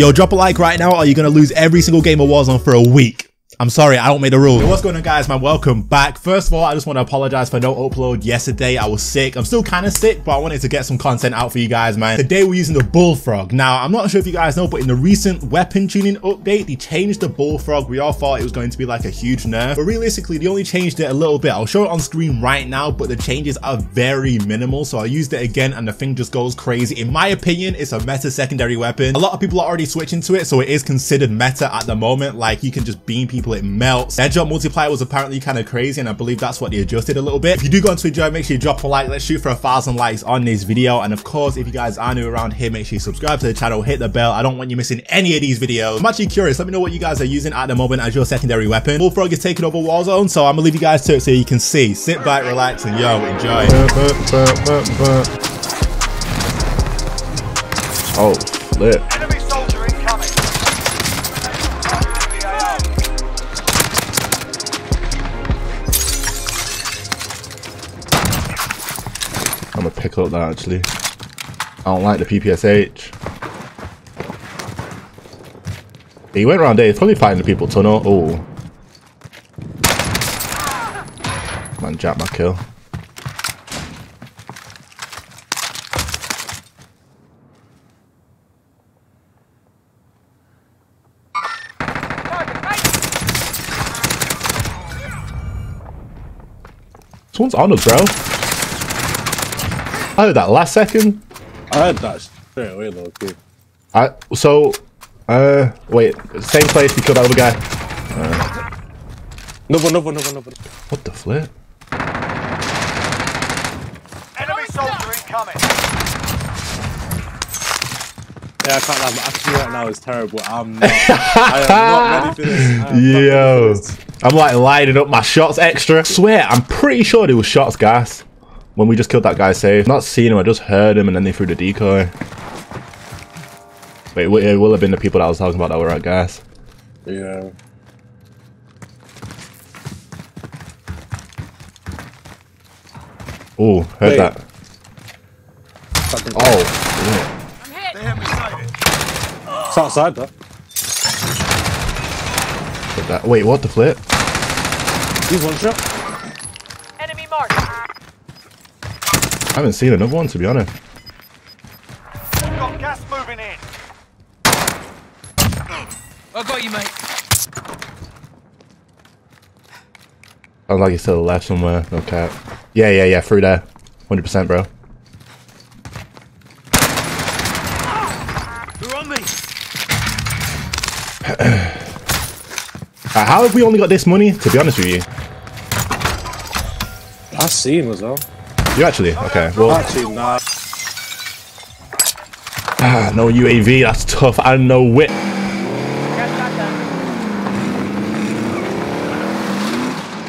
Yo, drop a like right now or you're gonna lose every single game of Warzone for a week. I'm sorry, I don't make the rules. Yo, what's going on guys, man? Welcome back. First of all, I just want to apologize for no upload yesterday. I was sick. I'm still kind of sick, but I wanted to get some content out for you guys, man. Today we're using the Bullfrog. Now, I'm not sure if you guys know, but in the recent weapon tuning update, they changed the Bullfrog. We all thought it was going to be like a huge nerf, but realistically, they only changed it a little bit. I'll show it on screen right now, but the changes are very minimal. So I used it again and the thing just goes crazy. In my opinion, it's a meta secondary weapon. A lot of people are already switching to it, so it is considered meta at the moment. Like you can just beam people, it melts. Headshot multiplier was apparently kind of crazy, and I believe that's what they adjusted a little bit. If you do go into enjoy, make sure you drop a like. Let's shoot for a thousand likes on this video. And of course, if you guys are new around here, make sure you subscribe to the channel, hit the bell. I don't want you missing any of these videos. I'm actually curious. Let me know what you guys are using at the moment as your secondary weapon. Bullfrog is taking over Warzone, so I'm gonna leave you guys to it so you can see. Sit back, relax, and yo, enjoy. Oh, flip. Pick up that actually. I don't like the PPSH. He went around there, he's probably fighting the people tunnel. Oh. Man, jack my kill. Someone's on us, bro. I heard that last second. I heard that straight away though, okay. I so uh wait, same place we killed that other guy. Another, another, another, another. What the flip? Enemy soldier incoming. Yeah, I can't lie, my attitude right now is terrible. I'm not, I am not ready for this. I ready Yo. for this. I'm like lining up my shots extra. I Swear, I'm pretty sure there was shots gas when we just killed that guy safe. Not seen him, I just heard him and then they threw the decoy. Wait, it it will have been the people that I was talking about that were at gas. Yeah. Oh, heard Wait. that. Fucking- Oh, It's outside though. heard that. Wait, what the flip? He's one shot. I haven't seen another one to be honest. Got gas moving in. I got you, mate. Sounds like he's still left somewhere. No cap. Yeah, yeah, yeah. Through there. 100%, bro. They're on me. Uh, how have we only got this money? To be honest with you. I seen him as well. You actually? Okay. Well, Actually, nah. ah, no UAV. That's tough. And no whip.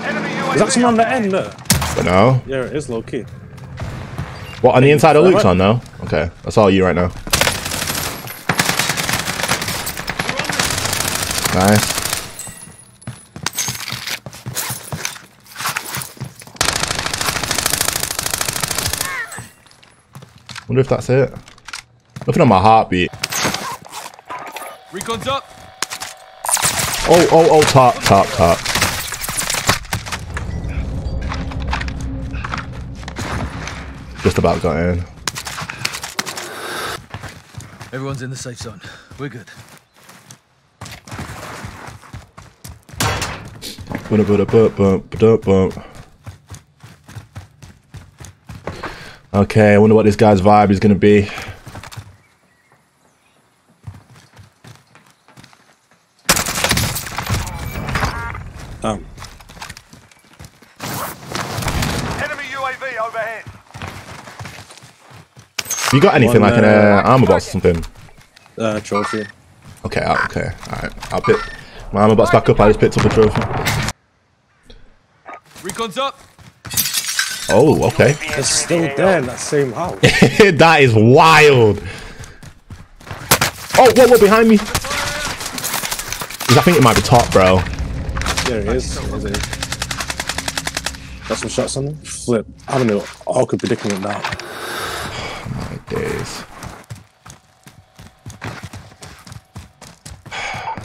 Enemy Is that someone on the end there? No. Yeah, it is low key. What, on the inside of Luke's on now? Okay. That's all you right now. Nice. Wonder if that's it. Looking at my heartbeat. Recon's up. Oh, oh, oh, top, top, top. Just about got in. Everyone's in the safe zone. We're good. Bump, bump, bump, bump, bump, bump. Okay, I wonder what this guy's vibe is gonna be. Damn. Enemy UAV overhead. You got anything One, like an uh, uh, armor box or something? Uh, trophy. Okay, okay, alright. I'll pick my armor box back up. I just picked up a trophy. Recon's up. Oh, okay. It's still there in that same house. that is wild. Oh, whoa, whoa, behind me. I think it might be top, bro. There it is. There it is. Got some shots on them. Flip. I don't know. Awkward predicament now. My days.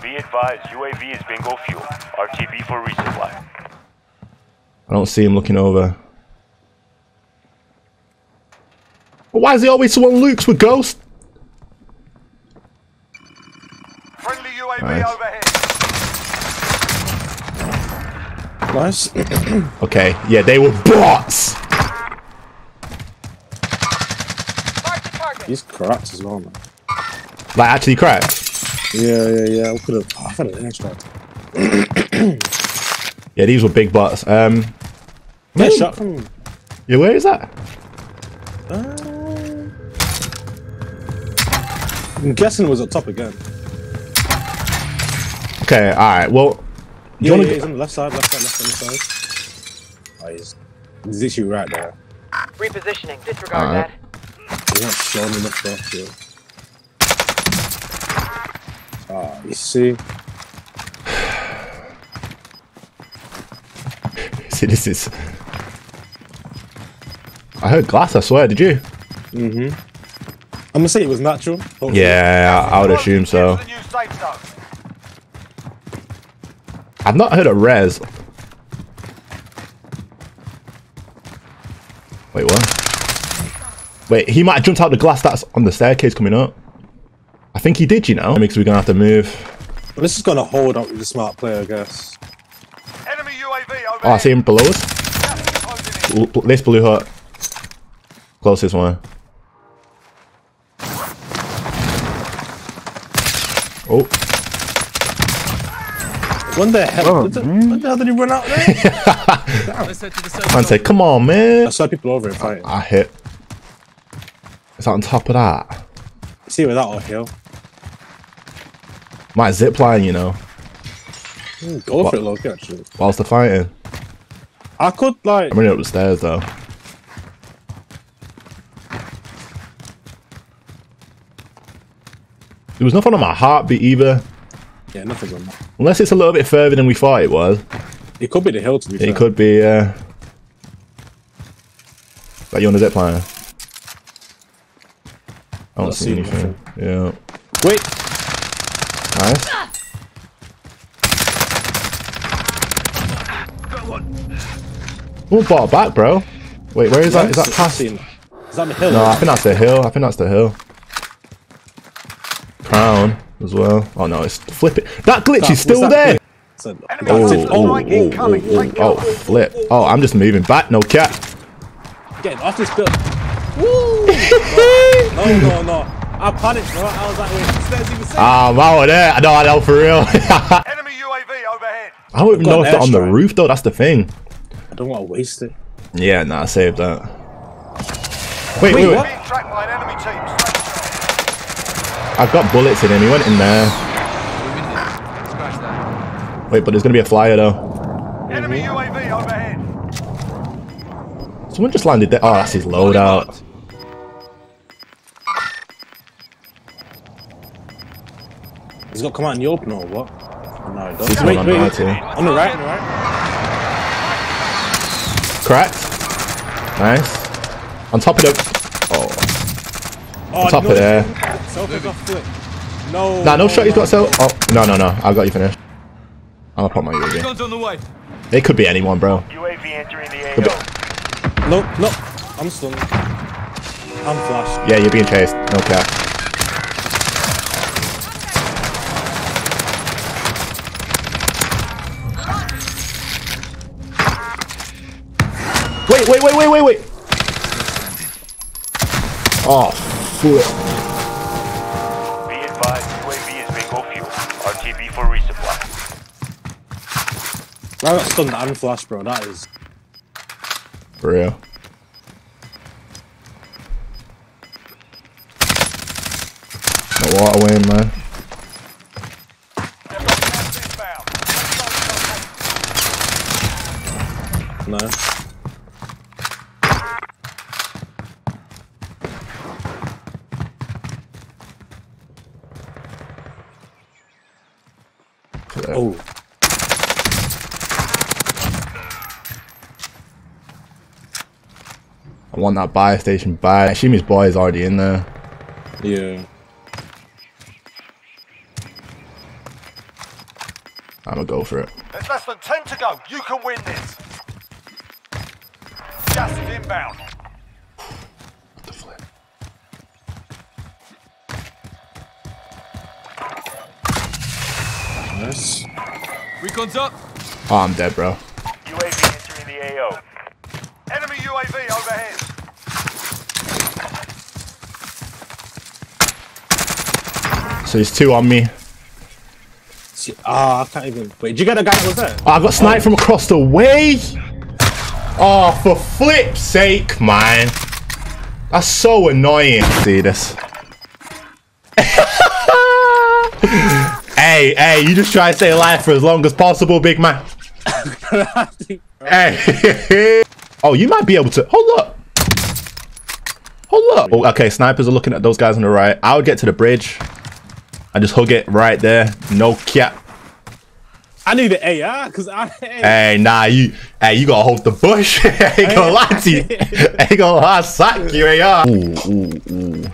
Be advised, UAV is bingo fuel. RTB for resupply. I don't see him looking over. Why is he always someone Luke's with Ghost? Friendly UAV Nice. overhead. Nice. Okay, yeah, they were bots. Mark the. He's cracked as well, man. Like actually cracked. Yeah, yeah, yeah. We could have. Oh, I've had an extra. Yeah, these were big bots. Um, Get shot from yeah, where is that? Uh, I'm guessing it was up top again. Okay, all right. Well, Yeah, wanna yeah, go- he's on the left side, left side, left side, left side. Oh, he's, he's literally right there. Repositioning. Disregard Alright. that. He's not showing enough stuff, yeah. Ah, you see? see, this is. I heard glass. I swear. Did you? I'm gonna say it was natural. hopefully. Yeah, I, I would assume so. Get to the new safe zone. I've not heard a res. Wait, what? Wait, he might have jumped out the glass that's on the staircase coming up. I think he did, you know. Because we're gonna have to move. But this is gonna hold up with the smart player, I guess. Enemy UAV overhead. Oh, I see him below us. Closing in. Bl- bl- This blue hut. Closest one. Oh, When the hell? Oh, when, the, when the hell did he run out there? Let's head to the safe man said, "Come on, man." I saw people over here fighting. I hit. It's on top of that. See where that or hill. My zip line, you know, mm, Go for it, Loki, actually. whilst they're fighting. I could, like, I'm running up the stairs though. There was nothing on my heartbeat either. Yeah, nothing on that. Unless it's a little bit further than we thought it was. It could be the hill, to be fair. It could be, uh... Like you on the zip line? I don't see anything. Yeah. Wait, Nice. Oh, bought back, bro. Wait, where is that? Is that past? Is that the hill? No, I think that's the hill. I think that's the hill. Crown as well. Oh no, it's flip it. That glitch That- is still there. glitch? Said- Oh, oh, oh, oh, oh, oh, flip. Oh, I'm just moving back. No cap. Getting off this building. Woo! no, no, no. I panicked, bro. I was like, wait, the even safe. Ah, I'm out of there. I know, I know, for real. Enemy UAV overhead. I don't even know if they're on the roof though. That's the thing. I don't want to waste it. Yeah, nah, save that. Wait, wait, Wait, wait. what? Being tracked by an enemy team. Stay I've got bullets in him. He went in there. Move in here. Scratch that. Wait, but there's gonna be a flyer though. Enemy UAV overhead. Someone just landed there. Oh, that's his loadout. He's got to come out in the open or what? No, he He's doesn't. going Wait, on wait, now, wait. On the right, on the right. Cracked. Nice. On top of the. Oh, Oh, top no, of there. Self got flip. No. Nah, no shot. He's got so. Oh, no, no, no. I got you finished. I'm gonna pop my UAV. Guns on the way. It could be anyone, bro. UAV entering the Could AO. No, no. I'm stunned. I'm flashed. Yeah, you're being chased. No cap. Wait, wait, wait, wait, wait, wait. Oh, flip. I got stunned and flash, bro. That is. For real. No water win, man. No. Oh. I want that buy station bad. Shimi's boy is already in there. Yeah. I'm gonna go for it. There's less than 10 to go. You can win this. Gas is inbound. The flip. Nice. Recon's up. Oh, I'm dead, bro. UAV entering the AO. Enemy UAV overhead. So there's two on me. Ah, I can't even. Wait, did you get a guy that was there? Oh, I got sniped from across the way. Oh, for flip's sake, man. That's so annoying. See this. hey, hey, you just try to stay alive for as long as possible, big man. Hey. oh, you might be able to. Hold up. Hold up. Oh, okay, snipers are looking at those guys on the right. I would get to the bridge. I just hug it right there. No cap. I need the AR because I. Hey, Hey, nah, you, hey, you gotta hold the bush. I ain't gonna lie to you. I ain't gonna lie, sack you, yeah. Ooh, ooh, ooh.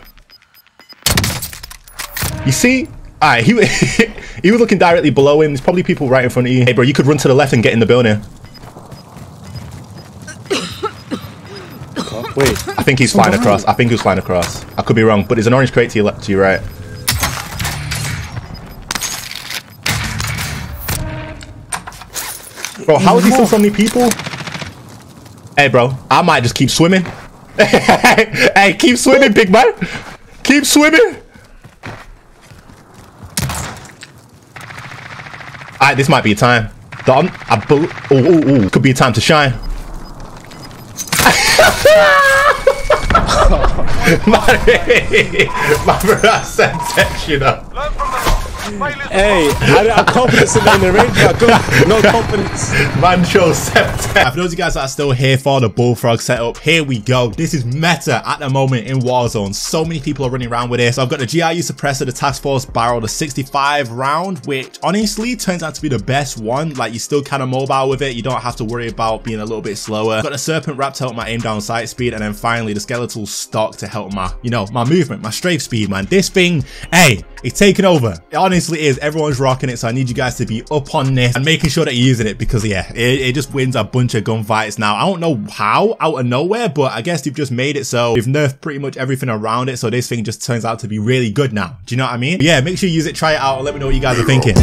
You see? Alright, he, he was looking directly below him. There's probably people right in front of you. Hey, bro, you could run to the left and get in the building. Wait. I think he's flying across. I think he was flying across. I could be wrong, but there's an orange crate to your left, to your right. Bro, how is he still so many people? Hey, bro, I might just keep swimming. hey, keep swimming, big man. Keep swimming. Alright, this might be a time. Don, um, I bel ooh, ooh, ooh, could be a time to shine. my brother sent text, Hey, I have confidence in the in the range. I got no confidence. Man shows September. For those of you guys that are still here for the bullfrog setup, here we go. This is meta at the moment in Warzone. So many people are running around with this. So I've got the GRU suppressor, the task force barrel, the 65 round, which honestly turns out to be the best one. Like you're still kind of mobile with it. You don't have to worry about being a little bit slower. Got the serpent wrap to help my aim down sight speed, and then finally the skeletal stock to help my, you know, my movement, my strafe speed, man. This thing, hey, it's taking over. It honestly is. Everyone's rocking it, so I need you guys to be up on this and making sure that you're using it because yeah, it, it just wins a bunch of gunfights now. I don't know how out of nowhere, but I guess they've just made it so they've nerfed pretty much everything around it, so this thing just turns out to be really good now. Do you know what I mean? Yeah, make sure you use it, try it out, and let me know what you guys are thinking.